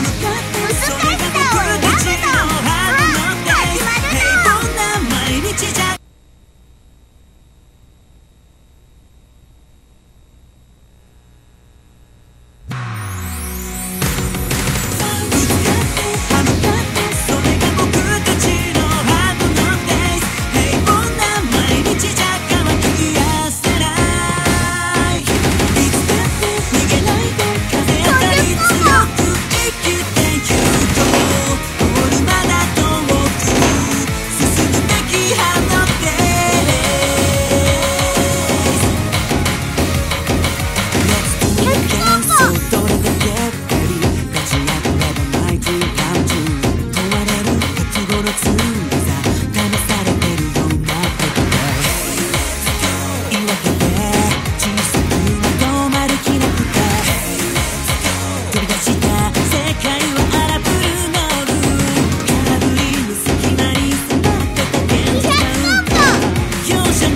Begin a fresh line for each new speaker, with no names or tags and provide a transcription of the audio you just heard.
向かって confusion